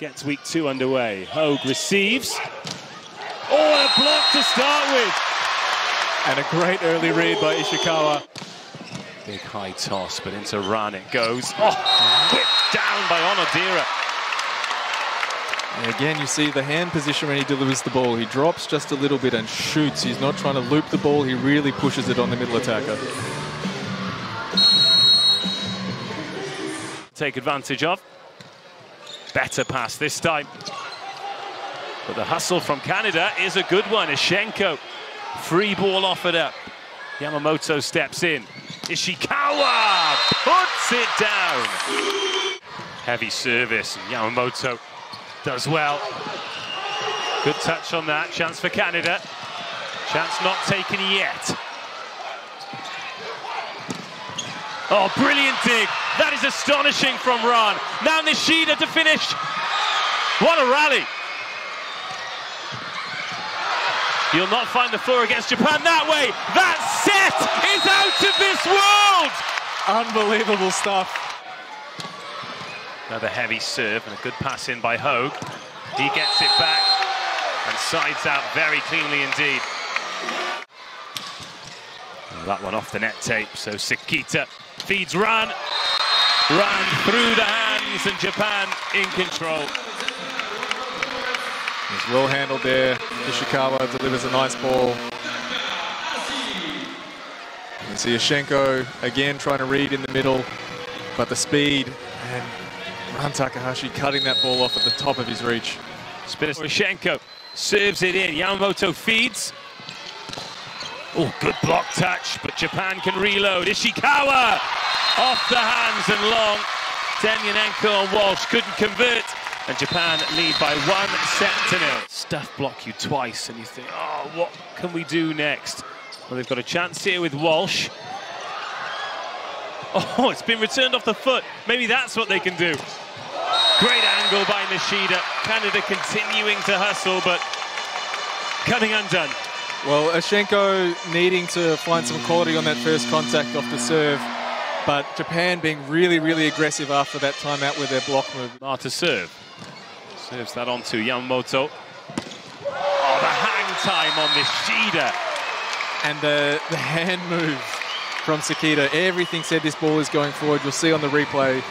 gets week two underway. Hoag receives. Oh, a block to start with. And a great early read by Ishikawa. Big high toss, but into Ran it goes. Oh, whipped down by Onodera. And again, you see the hand position when he delivers the ball. He drops just a little bit and shoots. He's not trying to loop the ball. He really pushes it on the middle attacker. Take advantage of. Better pass this time. But the hustle from Canada is a good one. Eshenko, free ball offered up. Yamamoto steps in. Ishikawa puts it down. Heavy service. Yamamoto does well. Good touch on that. Chance for Canada. Chance not taken yet. Oh, brilliant dig. That is astonishing from Ran. Now Nishida to finish. What a rally. You'll not find the floor against Japan that way. That set is out of this world. Unbelievable stuff. Another heavy serve and a good pass in by Hoag. He gets it back and sides out very cleanly indeed. That one off the net tape, so Sekita feeds Ran. Ran through the hands and Japan in control. He's well handled there. Ishikawa delivers a nice ball. You see Eshenko again trying to read in the middle, but the speed and Ran Takahashi cutting that ball off at the top of his reach. Poroshenko serves it in. Yamamoto feeds. Oh, good block touch, but Japan can reload. Ishikawa off the hands and long. Demyanenko and Walsh couldn't convert, and Japan lead by one set to nil. Stuff block you twice, and you think, oh, what can we do next? Well, they've got a chance here with Walsh. Oh, it's been returned off the foot. Maybe that's what they can do. Great angle by Nishida. Canada continuing to hustle, but coming undone. Well, Eshenko needing to find some quality on that first contact off the serve, but Japan being really, really aggressive after that timeout with their block move. Ah, to serve. Serves that on to Yamamoto. Oh, the hang time on Nishida. And the, the hand move from Sekita. Everything said this ball is going forward. You'll see on the replay,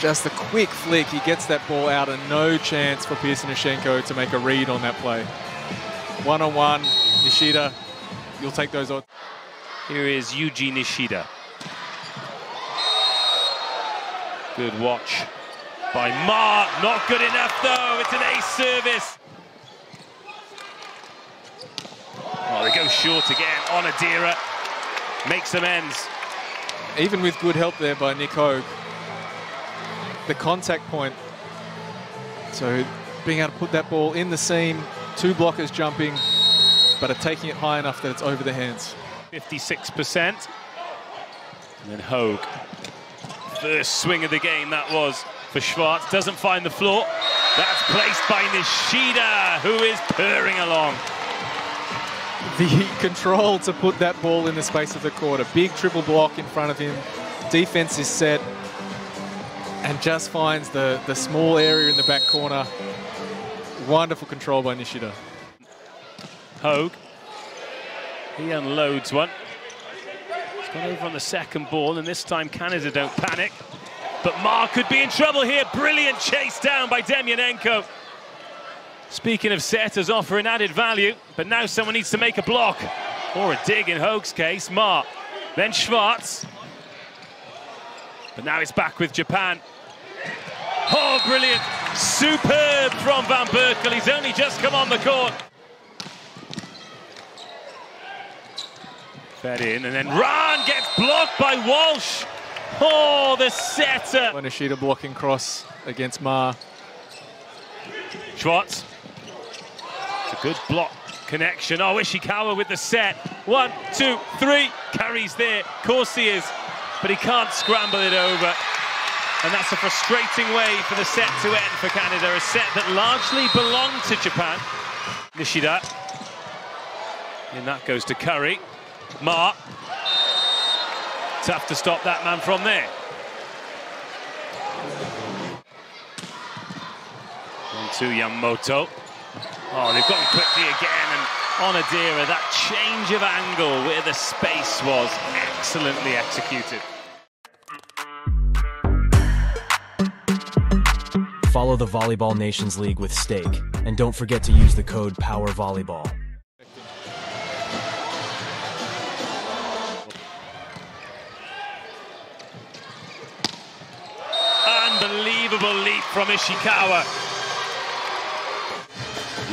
just a quick flick. He gets that ball out and no chance for Pearson Eshenko to make a read on that play. One-on-one, Nishida, you'll take those odds. Here is Yuji Nishida. Good watch by Maar. Not good enough, though. It's an ace service. Oh, they go short again. Onodera makes amends. Even with good help there by Nick Hoag, the contact point. So being able to put that ball in the seam, two blockers jumping, but are taking it high enough that it's over the hands. 56%. And then Hoag. First swing of the game that was for Szwarc. Doesn't find the floor. That's placed by Nishida, who is purring along. The control to put that ball in the space of the court. A big triple block in front of him. Defense is set and just finds the, the small area in the back corner. Wonderful control by Nishida. Hoag. He unloads one. He's gone over on the second ball, and this time Canada don't panic. But Maar could be in trouble here. Brilliant chase down by Demyanenko. Speaking of setters offering added value, but now someone needs to make a block. Or a dig in Hoag's case. Maar. Then Szwarc. But now it's back with Japan. Oh, brilliant. Superb from Van Berkel. He's only just come on the court. Fed in, and then Ran gets blocked by Walsh. Oh, the setter. Nishida blocking cross against Maar. Szwarc. It's a good block connection. Oh, Ishikawa with the set. One, two, three. Carries there. Of course he is. But he can't scramble it over. And that's a frustrating way for the set to end for Canada. A set that largely belonged to Japan. Nishida. And that goes to Currie. Maar. Tough to stop that man from there. to Yamamoto. Oh, they've gone quickly again, and Onodera, that change of angle where the space was excellently executed. Follow the Volleyball Nations League with Stake, and don't forget to use the code POWERVOLLEYBALL. Unbelievable leap from Ishikawa.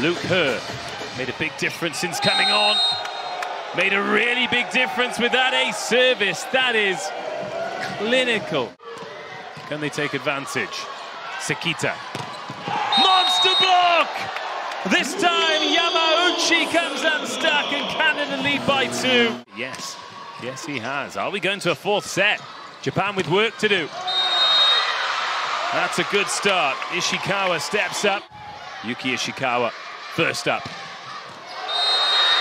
Luke Herr made a big difference since coming on. Made a really big difference with that ace service. That is clinical. Can they take advantage? Sekita. Monster block! This time Yamauchi comes unstuck and Canada lead by two. Yes, yes he has. Are we going to a fourth set? Japan with work to do. That's a good start. Ishikawa steps up. Yuki Ishikawa first up.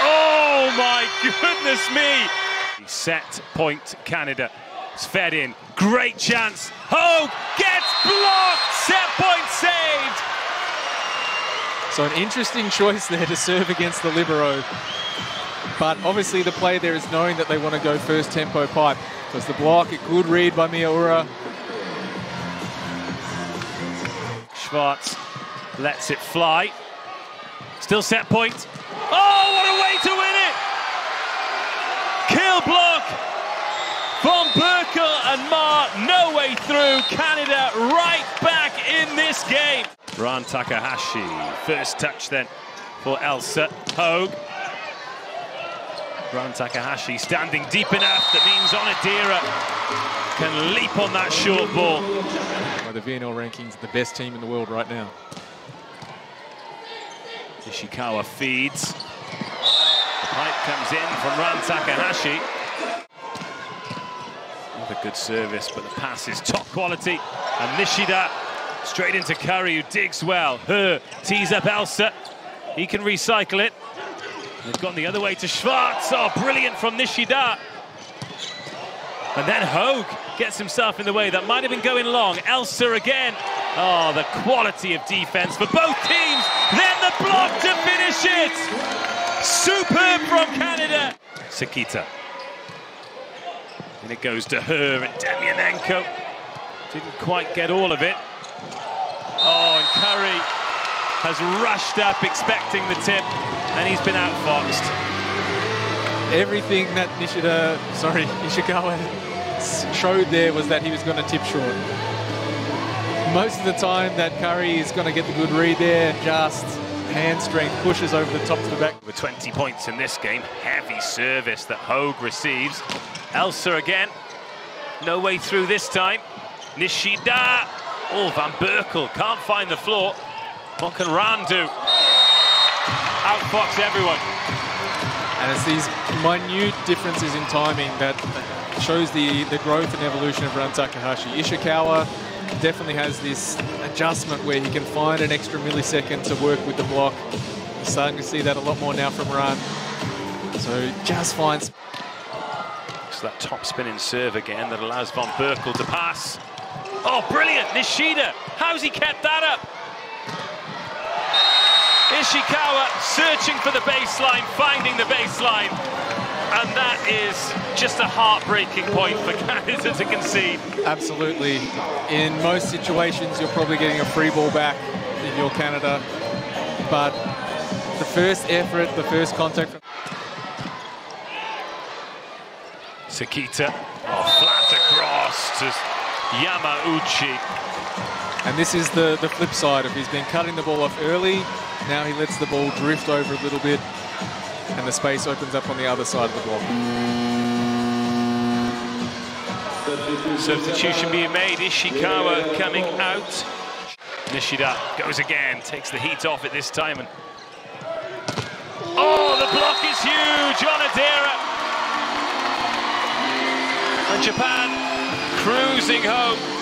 Oh my goodness me! Set point Canada. It's fed in. Great chance. Hoag gets blocked. Set point saved. So an interesting choice there to serve against the libero. But obviously the play there is knowing that they want to go first tempo pipe. Because the block, a good read by Miyaura. Szwarc lets it fly. Still set point. Oh, what a way to win it! Kill block from Berkel and Maar. No way through. Canada right back in this game. Ran Takahashi. First touch then for Elser. Hoag. Ran Takahashi standing deep enough. That means Onodera can leap on that short ball. The VNL rankings, the best team in the world right now. Ishikawa feeds. The pipe comes in from Ran Takahashi. Another good service, but the pass is top quality. And Nishida straight into Currie, who digs well. Herr tees up Elser. He can recycle it. They've gone the other way to Szwarc. Oh, brilliant from Nishida. And then Hoag gets himself in the way. That might have been going long. Elser again. Oh, the quality of defense for both teams. Then the block to finish it. Superb from Canada. Sekita. And it goes to Herr and Demyanenko. Didn't quite get all of it. Oh, and Currie has rushed up expecting the tip, and he's been outfoxed. Everything that Nishida, sorry, Ishikawa showed there was that he was going to tip short. Most of the time that Currie is going to get the good read there, just hand strength pushes over the top to the back. With 20 points in this game, heavy service that Hoag receives. Elser again, no way through this time. Nishida, oh, Van Berkel can't find the floor. What can Ran do? Outfox everyone. And it's these minute differences in timing that shows the, the growth and evolution of Ran Takahashi. Ishikawa definitely has this adjustment where he can find an extra millisecond to work with the block. We're starting to see that a lot more now from Ran. So just finds... That top spinning serve again that allows Van Berkel to pass. Oh, brilliant, Nishida. How's he kept that up? Ishikawa searching for the baseline, finding the baseline. And that is just a heartbreaking point for Canada to concede. Absolutely. In most situations, you're probably getting a free ball back if you're Canada. But the first effort, the first contact... Sekita, oh, flat across to Yamauchi. And this is the, the flip side of he's been cutting the ball off early. Now he lets the ball drift over a little bit and the space opens up on the other side of the block. Substitution being made, Ishikawa coming out. Nishida goes again, takes the heat off at this time. and Oh, the block is huge, Onodera. And Japan cruising home.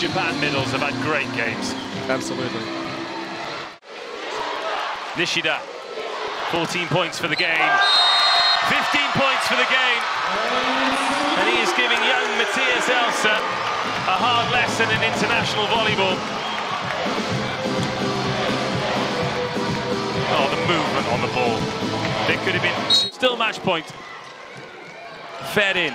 Japan middles have had great games. Absolutely. Nishida, 14 points for the game. 15 points for the game. And he is giving young Matthias Elser a hard lesson in international volleyball. Oh, the movement on the ball. It could have been still match point. Fed in.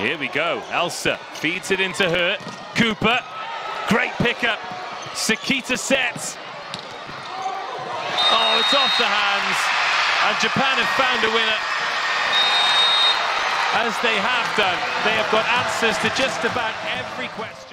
Here we go. Elser feeds it into Herr. Cooper. Great pickup. Sekita sets. Oh, it's off the hands. And Japan have found a winner. As they have done, they have got answers to just about every question.